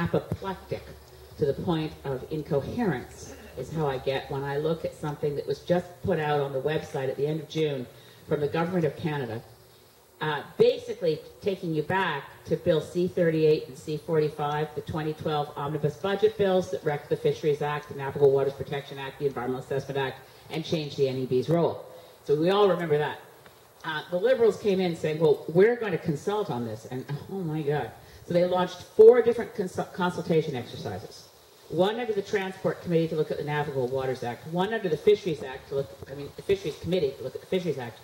apoplectic to the point of incoherence is how I get when I look at something that was just put out on the website at the end of June from the Government of Canada, uh, basically taking you back to Bill C-38 and C-45, the 2012 omnibus budget bills that wrecked the Fisheries Act, the Navigable Waters Protection Act, the Environmental Assessment Act, and changed the NEB's role. So we all remember that. Uh, the Liberals came in saying, well, we're going to consult on this. And oh my God. So they launched four different consul- consultation exercises. One under the Transport Committee to look at the Navigable Waters Act, one under the Fisheries Act to look, I mean, the Fisheries Committee to look at the Fisheries Act,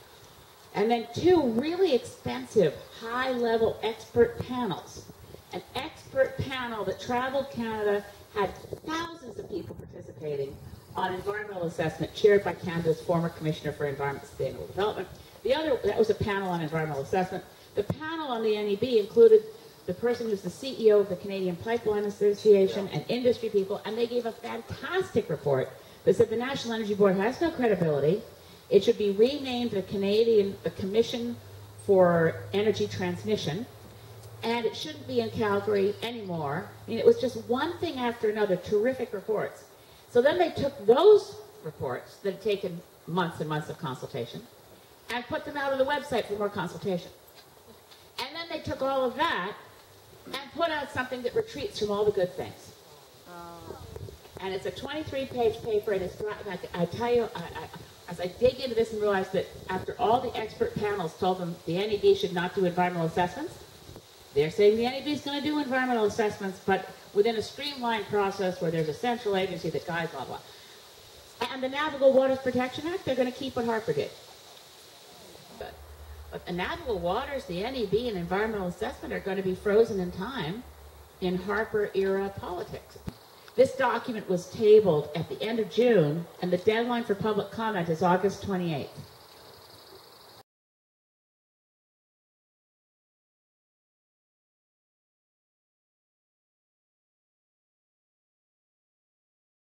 and then two really expensive, high-level expert panels. An expert panel that traveled Canada, had thousands of people participating on environmental assessment, chaired by Canada's former Commissioner for Environment and Sustainable Development. The other, that was a panel on environmental assessment. The panel on the NEB included the person who's the CEO of the Canadian Pipeline Association and industry people, and they gave a fantastic report that said the National Energy Board has no credibility. It should be renamed the Canadian the Commission for Energy Transmission, and it shouldn't be in Calgary anymore. I mean, it was just one thing after another, terrific reports. So then they took those reports that had taken months and months of consultation and put them out on the website for more consultation. And then they took all of that and put out something that retreats from all the good things. Oh. And it's a 23-page paper, and it's like I tell you, I, I, as I dig into this and realize that after all the expert panels told them the NEB should not do environmental assessments, they're saying the NEB is going to do environmental assessments, but within a streamlined process where there's a central agency that guides blah blah. And the Navigable Waters Protection Act, they're going to keep what Harper did. The navigable waters, the NEB, and environmental assessment are going to be frozen in time in Harper era politics. This document was tabled at the end of June, and the deadline for public comment is August 28th.